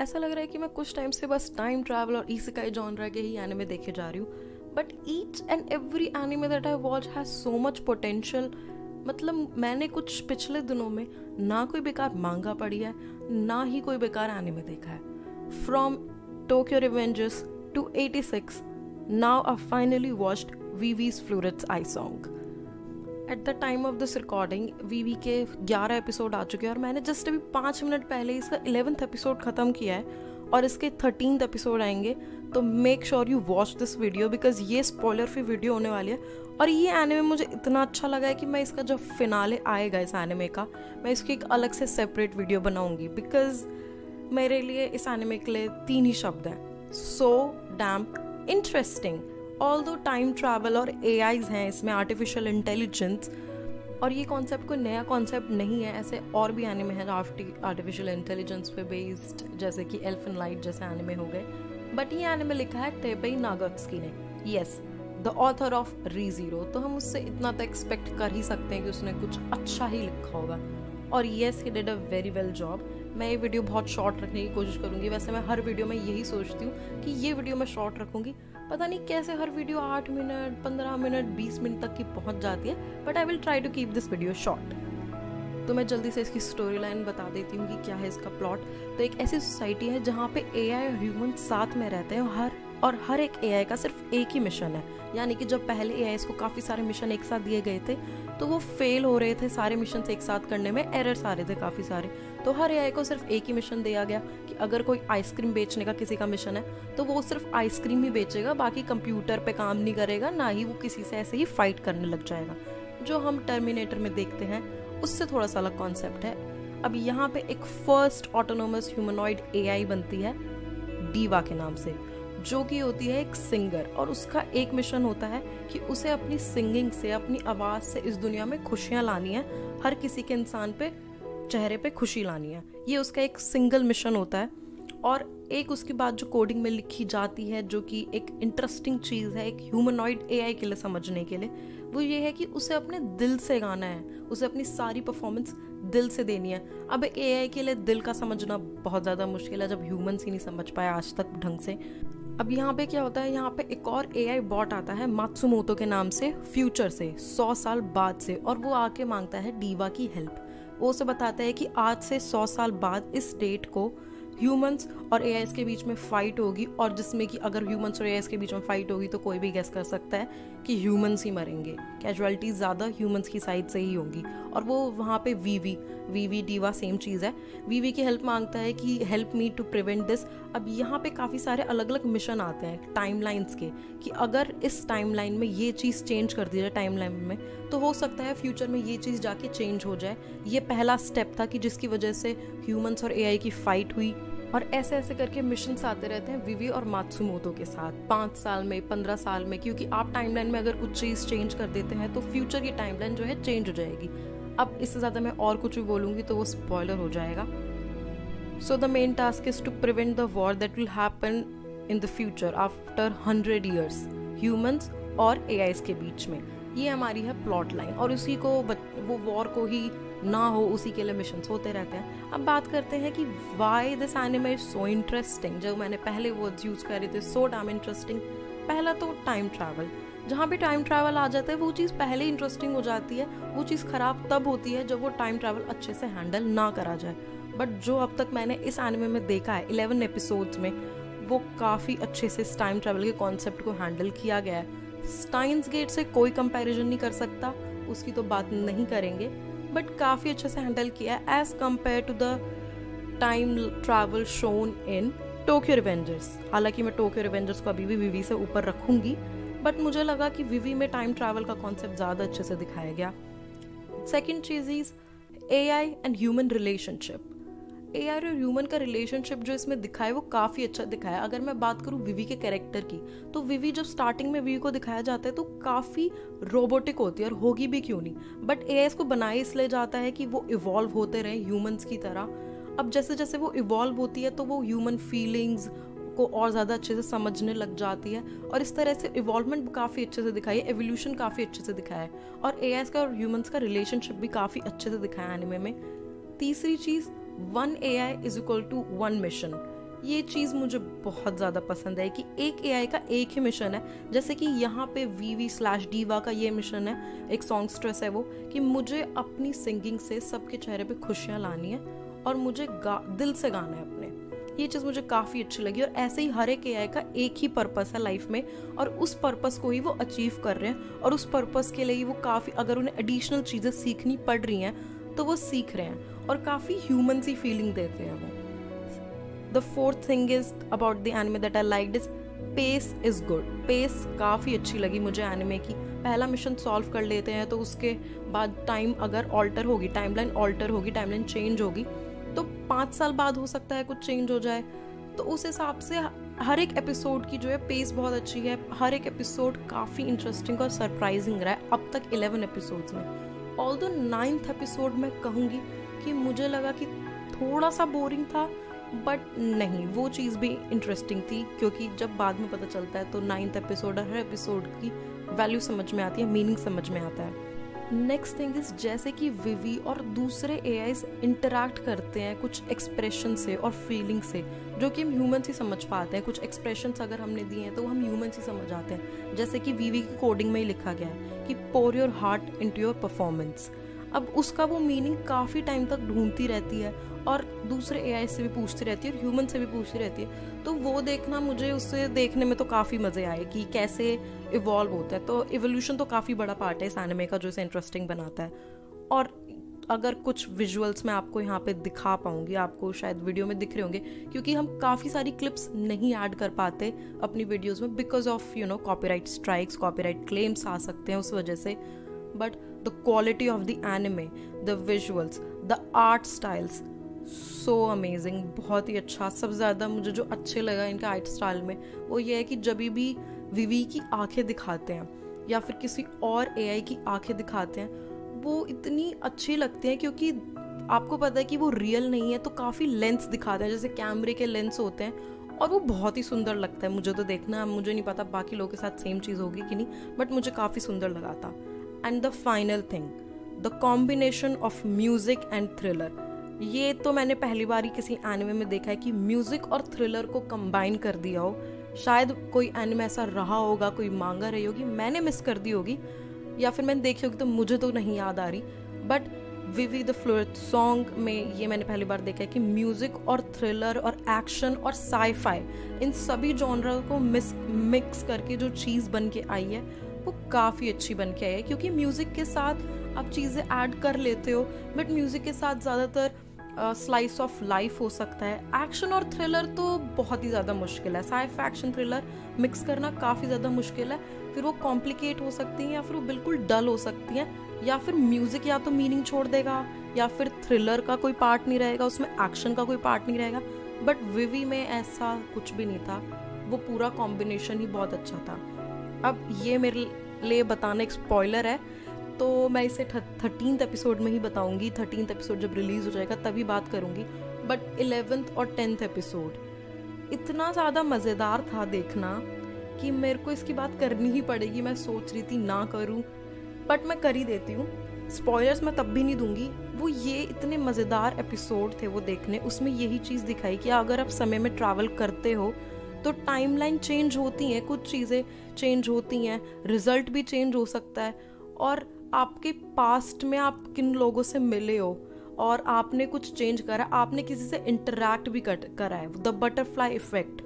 ऐसा लग रहा है कि मैं कुछ टाइम से बस टाइम ट्रैवल और इसिकाई जॉनरा के ही एनिमे देखे जा रही हूँ। But each and every anime that I watch has so much potential मतलब मैंने कुछ पिछले दिनों में ना कोई बेकार मांगा पड़ी है, ना ही कोई बेकार एनिमे देखा है। From Tokyo Revengers to 86 now I finally watched Vivy's Fluorite's Eye Song at the time of this recording we के 11 एपिसोड आ चुके हैं और मैंने जस्ट अभी पाँच मिनट पहले इसका इलेवेंथ एपिसोड ख़त्म किया है और इसके थर्टीन एपिसोड आएँगे। तो make sure you watch this video because ये स्पॉयलर फ्री वीडियो होने वाली है। और ये एनिमे मुझे इतना अच्छा लगा है कि मैं इसका जब फिनाले आएगा इस एनिमे का, मैं इसकी एक अलग से सेपरेट वीडियो बनाऊँगी बिकॉज़ मेरे लिए इस एनिमे के लिए तीन ही शब्द हैं। सो डैम इंटरेस्टिंग ऑल दो टाइम ट्रैवल और ए हैं, इसमें आर्टिफिशियल इंटेलिजेंस और ये कॉन्सेप्ट कोई नया कॉन्सेप्ट नहीं है, ऐसे और भी एनिमे हैं आर्टिफिशियल इंटेलिजेंस पे बेस्ड जैसे कि एल्फन लाइट जैसे एनिमे हो गए। बट ये एनिमे लिखा है टेबई नागत्सकी ने। Yes the author of Re Zero तो हम उससे इतना तो एक्सपेक्ट कर ही सकते हैं कि उसने कुछ अच्छा ही लिखा होगा। और yes he did a very well job मैं ये वीडियो बहुत शॉर्ट रखने की कोशिश करूँगी। वैसे मैं हर वीडियो में यही सोचती हूँ कि ये वीडियो मैं शॉर्ट रखूँगी। पता नहीं कैसे हर वीडियो आठ मिनट, पंद्रह मिनट, बीस मिनट तक की पहुँच जाती है but I will try to keep this video short तो मैं जल्दी से इसकी स्टोरी लाइन बता देती हूँ कि क्या है इसका प्लॉट तो एक ऐसी सोसाइटी है जहाँ पे ए और ह्यूमन साथ में रहते हैं हर और हर एक एआई का सिर्फ़ एक ही मिशन है। यानी कि जब पहले ए को काफ़ी सारे मिशन एक साथ दिए गए थे तो वो फेल हो रहे थे सारे मिशन एक साथ करने में। एरर्स आ रहे थे काफ़ी सारे। तो हर एआई को सिर्फ़ एक ही मिशन दिया गया कि अगर कोई आइसक्रीम बेचने का किसी का मिशन है तो वो सिर्फ़ आइसक्रीम ही बेचेगा, बाकी कंप्यूटर पे काम नहीं करेगा, ना ही वो किसी से ऐसे ही फाइट करने लग जाएगा। जो हम टर्मिनेटर में देखते हैं, उससे थोड़ा सा अलग कॉन्सेप्ट है। अब यहाँ पे एक फ़र्स्ट ऑटोनोमस ह्यूमनॉइड एआई बनती है डीवा के नाम से। जो कि होती है एक सिंगर, और उसका एक मिशन होता है कि उसे अपनी सिंगिंग से, अपनी आवाज़ से इस दुनिया में खुशियाँ लानी है। हर किसी के इंसान पे, चेहरे पे खुशी लानी है। ये उसका एक सिंगल मिशन होता है। और एक उसके बाद जो कोडिंग में लिखी जाती है, जो कि एक इंटरेस्टिंग चीज़ है, एक ह्यूमनॉइड एआई के लिए समझने के लिए, वो ये है कि उसे अपने दिल से गाना है। उसे अपनी सारी परफॉर्मेंस दिल से देनी है। अब एआई के लिए दिल का समझना बहुत ज़्यादा मुश्किल है, जब ह्यूमंस ही नहीं समझ पाया आज तक ढंग से। अब यहाँ पे क्या होता है, यहाँ पे एक और ए आई बॉट आता है मात्सुमोतो के नाम से फ्यूचर से, सौ साल बाद से, और वो आके माँगता है डीवा की हेल्प वो उसे बताता है कि आज से सौ साल बाद इस डेट को ह्यूमंस और ए के बीच में फाइट होगी, और जिसमें कि अगर ह्यूमंस और ए के बीच में फाइट होगी तो कोई भी गैस कर सकता है। कि ह्यूमंस ही मरेंगे। कैजुअलिटीज ज़्यादा ह्यूमंस की साइड से ही होंगी। और वो वहाँ पे we we we we Diva same चीज़ है। वी वी की हेल्प माँगता है कि help me to prevent this अब यहाँ पे काफ़ी सारे अलग अलग मिशन आते हैं टाइम के, कि अगर इस टाइम में ये चीज़ चेंज कर दी जाए टाइम में तो हो सकता है फ्यूचर में ये चीज़ जाके चेंज हो जाए। ये पहला स्टेप था कि जिसकी वजह से ह्यूमंस और एआई की फाइट हुई। और ऐसे ऐसे करके मिशन आते रहते हैं विवी और मात्सुमोतो के साथ। पाँच साल में, पंद्रह साल में, क्योंकि आप टाइमलाइन में अगर कुछ चीज़ चेंज कर देते हैं तो फ्यूचर की टाइमलाइन जो है चेंज हो जाएगी। अब इससे ज़्यादा मैं और कुछ भी बोलूँगी तो वो स्पॉयलर हो जाएगा। So the main task is to prevent the war that will happen in the future after hundred years humans और ए के बीच में। ये हमारी है प्लॉट लाइन और उसी को वो वॉर को ही ना हो, उसी के लिए मिशन होते रहते हैं। अब बात करते हैं कि why this anime is so interesting जो मैंने पहले वर्ड्स यूज़ कर थे सो डैम इंटरेस्टिंग पहला तो टाइम ट्रैवल जहाँ भी टाइम ट्रैवल आ जाता है, वो चीज़ पहले इंटरेस्टिंग हो जाती है। वो चीज़ ख़राब तब होती है जब वो टाइम ट्रैवल अच्छे से हैंडल ना करा जाए। बट जो अब तक मैंने इस एनिमे में देखा है इलेवन एपिसोड्स में, वो काफ़ी अच्छे से इस टाइम ट्रैवल के कॉन्सेप्ट को हैंडल किया गया है। स्टाइन्स गेट से कोई कंपैरिजन नहीं कर सकता, उसकी तो बात नहीं करेंगे। बट काफ़ी अच्छे से हैंडल किया है as compare to the time travel shown in Tokyo Revengers हालाँकि मैं टोक्यो रिवेंजर्स को अभी भी वीवी से ऊपर रखूँगी बट मुझे लगा कि वीवी में टाइम ट्रैवल का कॉन्सेप्ट ज़्यादा अच्छे से दिखाया गया। Second cheese is A I and human relationship A R और ह्यूमन का रिलेशनशिप जो इसमें दिखाया, वो काफ़ी अच्छा दिखाया। अगर मैं बात करूँ विवी के कैरेक्टर की तो विवी जब स्टार्टिंग में विवी को दिखाया जाता है तो काफ़ी रोबोटिक होती है और होगी भी क्यों नहीं? बट ए को बनाया इसलिए जाता है कि वो इवॉल्व होते रहे ह्यूमंस की तरह। अब जैसे जैसे वो इवॉल्व होती है तो वो ह्यूमन फीलिंग्स को और ज़्यादा अच्छे से समझने लग जाती है। और इस तरह से इवॉल्वमेंट काफ़ी अच्छे से दिखाई है एवोल्यूशन काफ़ी अच्छे से दिखाया है। और ए का और ह्यूमंस का रिलेशनशिप भी काफ़ी अच्छे से दिखाया है एनिमे में। तीसरी चीज़ one A I is equal to one mission ये चीज़ मुझे बहुत ज़्यादा पसंद है कि एक AI का एक ही मिशन है। जैसे कि यहाँ पे वी वी स्लैश डीवा का ये मिशन है। एक सॉन्ग स्ट्रेस है वो, कि मुझे अपनी सिंगिंग से सबके चेहरे पे खुशियाँ लानी है और मुझे गा, दिल से गाना है अपने। ये चीज़ मुझे काफ़ी अच्छी लगी और ऐसे ही हर एक AI का एक ही पर्पस है लाइफ में और उस पर्पस को ही वो अचीव कर रहे हैं और उस पर्पस के लिए वो काफ़ी, अगर उन्हें एडिशनल चीज़ें सीखनी पड़ रही हैं तो वो सीख रहे हैं। और काफ़ी ह्यूमन सी फीलिंग देते हैं वो। The fourth thing is about the anime that I like is pace is good pace काफ़ी अच्छी लगी मुझे एनिमे की। पहला मिशन सॉल्व कर लेते हैं तो उसके बाद टाइम अगर ऑल्टर होगी टाइमलाइन ऑल्टर होगी टाइमलाइन चेंज होगी तो पाँच साल बाद हो सकता है कुछ चेंज हो जाए। तो उस हिसाब से हर एक एपिसोड की जो है पेस बहुत अच्छी है। हर एक एपिसोड काफ़ी इंटरेस्टिंग और सरप्राइजिंग रहा है। अब तक इलेवन एपिसोड्स में। ऑल दो नाइन्थ एपिसोड में कहूँगी कि मुझे लगा कि थोड़ा सा बोरिंग था बट नहीं, वो चीज़ भी इंटरेस्टिंग थी, क्योंकि जब बाद में पता चलता है तो नाइन्थ एपिसोड हर एपिसोड की वैल्यू समझ में आती है मीनिंग समझ में आता है। नेक्स्ट थिंग इज़ जैसे कि विवी और दूसरे ए आईज इंटरेक्ट करते हैं कुछ एक्सप्रेशन से और फीलिंग से, जो कि हम ह्यूमन ही समझ पाते हैं। कुछ एक्सप्रेशन अगर हमने दिए हैं तो हम ह्यूमन ही समझ आते हैं। जैसे कि वीवी की कोडिंग में ही लिखा गया है कि pour your heart in your performance अब उसका वो मीनिंग काफ़ी टाइम तक ढूंढती रहती है और दूसरे एआई से भी पूछती रहती है और ह्यूमन से भी पूछती रहती है। तो वो देखना मुझे उससे देखने में तो काफ़ी मज़े आए कि कैसे इवॉल्व होता है। तो इवोल्यूशन तो काफ़ी बड़ा पार्ट है इस एनिमे का जो इसे इंटरेस्टिंग बनाता है। और अगर कुछ विजुअल्स मैं आपको यहाँ पे दिखा पाऊँगी, आपको शायद वीडियो में दिख रहे होंगे, क्योंकि हम काफ़ी सारी क्लिप्स नहीं ऐड कर पाते अपनी वीडियोस में because of you know copyright strikes copyright claims आ सकते हैं उस वजह से। But the quality of the anime the visuals the art styles so amazing बहुत ही अच्छा। सबसे ज़्यादा मुझे जो अच्छे लगा इनका आर्ट स्टाइल में, वो ये है कि जब भी विवी की आँखें दिखाते हैं, या फिर किसी और एआई की आँखें दिखाते हैं, वो इतनी अच्छी लगती हैं क्योंकि आपको पता है कि वो रियल नहीं है तो काफ़ी लेंस दिखाते हैं, जैसे कैमरे के लेंस होते हैं, और वो बहुत ही सुंदर लगता है। मुझे तो देखना, मुझे नहीं पता, बाकी लोगों के साथ सेम चीज़ होगी कि नहीं बट मुझे काफ़ी सुंदर लगा था। And the final thing the combination of music and thriller ये तो मैंने पहली बार ही किसी एनिमे में देखा है कि म्यूज़िक और थ्रिलर को कंबाइन कर दिया हो। शायद कोई एनिमे ऐसा रहा होगा, कोई मांगा रही होगी, मैंने मिस कर दी होगी, या फिर मैंने देखी होगी तो मुझे तो नहीं याद आ रही। But Vivy the floor song में ये मैंने पहली बार देखा है कि म्यूज़िक और थ्रिलर और एक्शन और साईफाई इन सभी जॉनर को मिस मिक्स करके जो चीज़ बन के आई है वो काफ़ी अच्छी बन के आई है, क्योंकि म्यूज़िक के साथ आप चीज़ें ऐड कर लेते हो बट म्यूज़िक के साथ ज़्यादातर स्लाइस ऑफ़ लाइफ हो सकता है। एक्शन और थ्रिलर तो बहुत ही ज़्यादा मुश्किल है। साइफ एक्शन थ्रिलर मिक्स करना काफ़ी ज़्यादा मुश्किल है। फिर वो कॉम्प्लिकेट हो सकती हैं या फिर वो बिल्कुल डल हो सकती हैं, या फिर म्यूज़िक या तो मीनिंग छोड़ देगा, या फिर थ्रिलर का कोई पार्ट नहीं रहेगा, उसमें एक्शन का कोई पार्ट नहीं रहेगा। बट विवी में ऐसा कुछ भी नहीं था। वो पूरा कॉम्बिनेशन ही बहुत अच्छा था। अब ये मेरे लिए बताना एक स्पॉयलर है तो मैं इसे थर्टीन एपिसोड में ही बताऊँगी। थर्टीन एपिसोड जब रिलीज़ हो जाएगा, तभी बात करूँगी। बट इलेवेंथ और टेंथ एपिसोड इतना ज़्यादा मज़ेदार था देखना कि मेरे को इसकी बात करनी ही पड़ेगी। मैं सोच रही थी, ना करूँ। बट मैं कर ही देती हूँ। स्पॉयलर्स मैं तब भी नहीं दूँगी। वो ये इतने मज़ेदार एपिसोड थे वो देखने, उसमें यही चीज़ दिखाई कि अगर आप समय में ट्रैवल करते हो तो टाइमलाइन चेंज होती हैं, कुछ चीज़ें चेंज होती हैं रिज़ल्ट भी चेंज हो सकता है। और आपके पास्ट में आप किन लोगों से मिले हो? और आपने कुछ चेंज करा, आपने किसी से इंटरेक्ट भी कर, करा है द बटरफ्लाई इफ़ेक्ट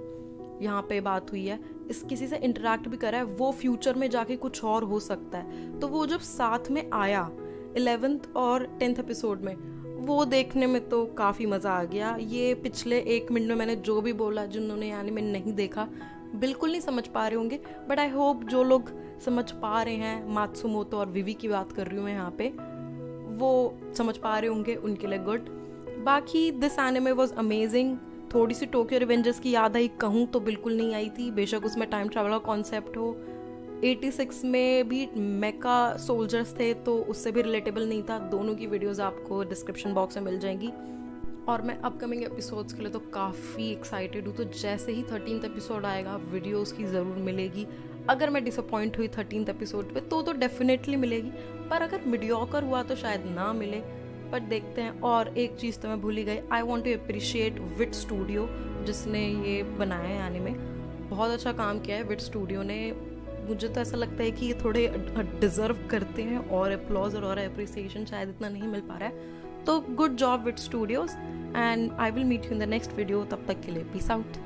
यहाँ पे बात हुई है, इस किसी से इंटरेक्ट भी करा है, वो फ्यूचर में जाके कुछ और हो सकता है। तो वो जब साथ में आया इलेवेंथ और टेंथ एपिसोड में वो देखने में तो काफ़ी मज़ा आ गया। ये पिछले एक मिनट में मैंने जो भी बोला, जिन्होंने यानी मैं नहीं देखा, बिल्कुल नहीं समझ पा रहे होंगे। बट आई होप जो लोग समझ पा रहे हैं, मात्सुमोतो और विवी की बात कर रही हूँ मैं यहाँ पे, वो समझ पा रहे होंगे, उनके लिए गुड बाकी दिस एनिमे वॉज़ अमेजिंग थोड़ी सी टोक्यो रिवेंजर्स की याद आई, कहूँ तो बिल्कुल नहीं आई थी। बेशक उसमें टाइम ट्रैवल का कॉन्सेप्ट हो 86 में भी मेका सोल्जर्स थे तो उससे भी रिलेटेबल नहीं था। दोनों की वीडियोस आपको डिस्क्रिप्शन बॉक्स में मिल जाएँगी। और मैं अपकमिंग एपिसोड्स के लिए तो काफ़ी एक्साइटेड हूँ। तो जैसे ही थर्टीन एपिसोड आएगा वीडियो की ज़रूर मिलेगी। अगर मैं डिसअपॉइंट हुई थर्टीन एपिसोड पे तो तो डेफिनेटली मिलेगी। पर अगर मीडियोकर हुआ तो शायद ना मिले। बट देखते हैं। और एक चीज़ तो मैं भूल गई। I want to appreciate Wit Studio जिसने ये बनाया है एनिमे बहुत अच्छा काम किया है विट स्टूडियो ने। मुझे तो ऐसा लगता है कि ये थोड़े डिज़र्व करते हैं और अप्लॉज और अप्रिसिएशन शायद इतना नहीं मिल पा रहा है। तो good job with studios and I will meet you in the next video तब तक के लिए पीस आउट